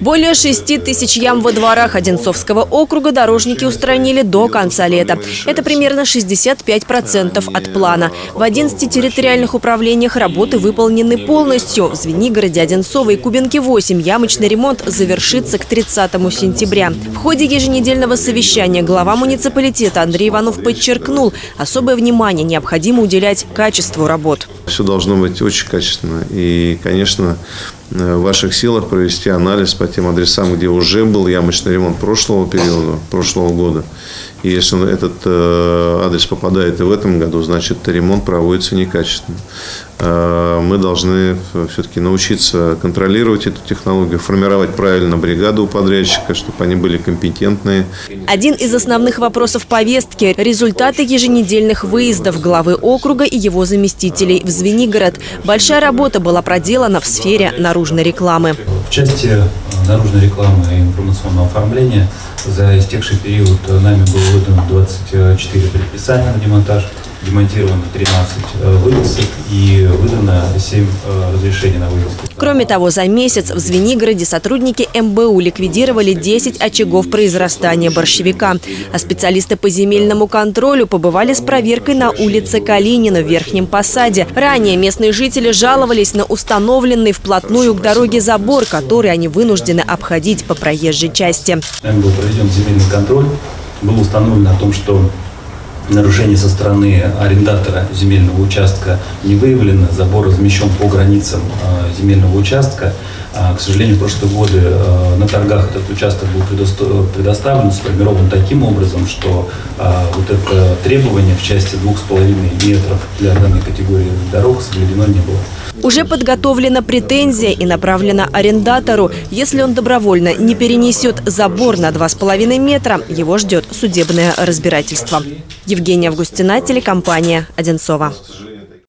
Более 6 тысяч ям во дворах Одинцовского округа дорожники устранили до конца лета. Это примерно 65% от плана. В 11 территориальных управлениях работы выполнены полностью. В Звенигороде, Одинцово и Кубинке 8 ямочный ремонт завершится к 30 сентября. В ходе еженедельного совещания глава муниципалитета Андрей Иванов подчеркнул, особое внимание необходимо уделять качеству работ. Все должно быть очень качественно. И, конечно, в ваших силах провести анализ по тем адресам, где уже был ямочный ремонт прошлого периода, прошлого года. И если этот э, адрес попадает и в этом году, значит ремонт проводится некачественно. Э, мы должны все-таки научиться контролировать эту технологию, формировать правильно бригаду у подрядчика, чтобы они были компетентные. Один из основных вопросов повестки – результаты еженедельных выездов главы округа и его заместителей в Звенигород. Большая работа была проделана в сфере наружной рекламы. В части наружной рекламы и информационного оформления за истекший период нами было выдано 24 предписания на демонтаж демонтировано 13 э, вывесок и выдано 7 э, разрешений на вывеску. Кроме того, за месяц в Звенигороде сотрудники МБУ ликвидировали 10 очагов произрастания борщевика. А специалисты по земельному контролю побывали с проверкой на улице Калинина в Верхнем Посаде. Ранее местные жители жаловались на установленный вплотную к дороге забор, который они вынуждены обходить по проезжей части. Нами был проведен земельный контроль. Было установлено о том, что нарушений со стороны арендатора земельного участка не выявлено, забор размещен по границам а, земельного участка. А, к сожалению, в прошлые годы а, на торгах этот участок был предоставлен, сформирован таким образом, что вот это требование в части двух с половиной метров для данной категории дорог соблюдено не было. Уже подготовлена претензия и направлена арендатору. Если он добровольно не перенесет забор на 2,5 метра, его ждет судебное разбирательство. Евгения Августина, телекомпания «Одинцова».